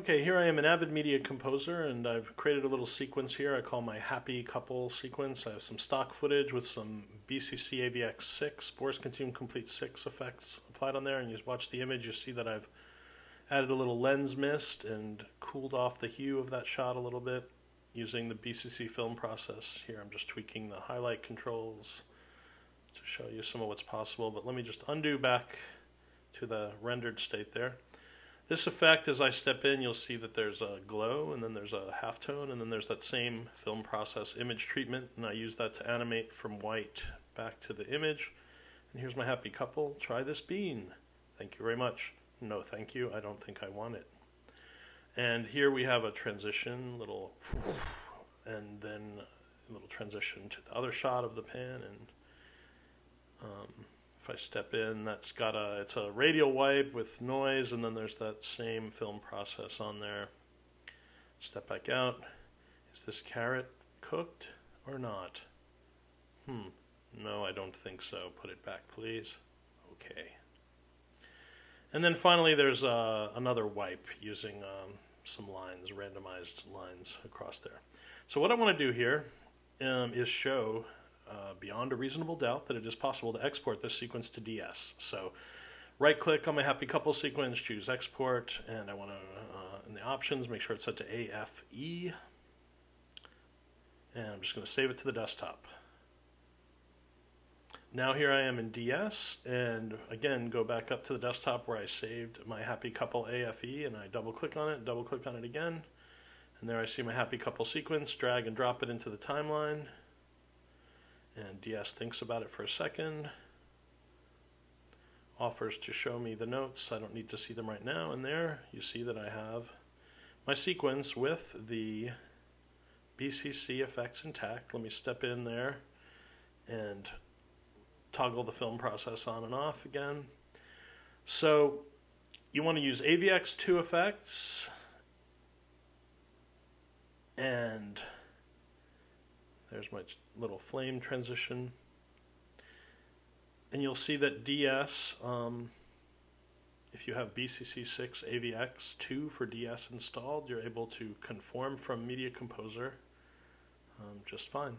Okay, here I am an avid media composer, and I've created a little sequence here I call my happy couple sequence. I have some stock footage with some BCC AVX6, Boris Continuum Complete 6 effects applied on there, and you watch the image, you see that I've added a little lens mist and cooled off the hue of that shot a little bit using the BCC film process. Here I'm just tweaking the highlight controls to show you some of what's possible, but let me just undo back to the rendered state there. This effect, as I step in, you'll see that there's a glow, and then there's a halftone, and then there's that same film process image treatment, and I use that to animate from white back to the image. And here's my happy couple. Try this bean. Thank you very much. No, thank you. I don't think I want it. And here we have a transition, little, and then a little transition to the other shot of the pan, and um, I step in, that's got a, it's a radial wipe with noise, and then there's that same film process on there. Step back out. Is this carrot cooked or not? Hmm, no, I don't think so. Put it back, please. Okay. And then finally, there's uh, another wipe using um, some lines, randomized lines across there. So what I want to do here um, is show uh, beyond a reasonable doubt that it is possible to export this sequence to DS. So right click on my happy couple sequence, choose export, and I want to, uh, in the options, make sure it's set to AFE. And I'm just going to save it to the desktop. Now here I am in DS, and again, go back up to the desktop where I saved my happy couple AFE, and I double click on it, double click on it again, and there I see my happy couple sequence, drag and drop it into the timeline, and DS thinks about it for a second. Offers to show me the notes. I don't need to see them right now. And there you see that I have my sequence with the BCC effects intact. Let me step in there and toggle the film process on and off again. So you want to use AVX2 effects and there's my little flame transition. And you'll see that DS, um, if you have BCC6 AVX2 for DS installed, you're able to conform from Media Composer um, just fine.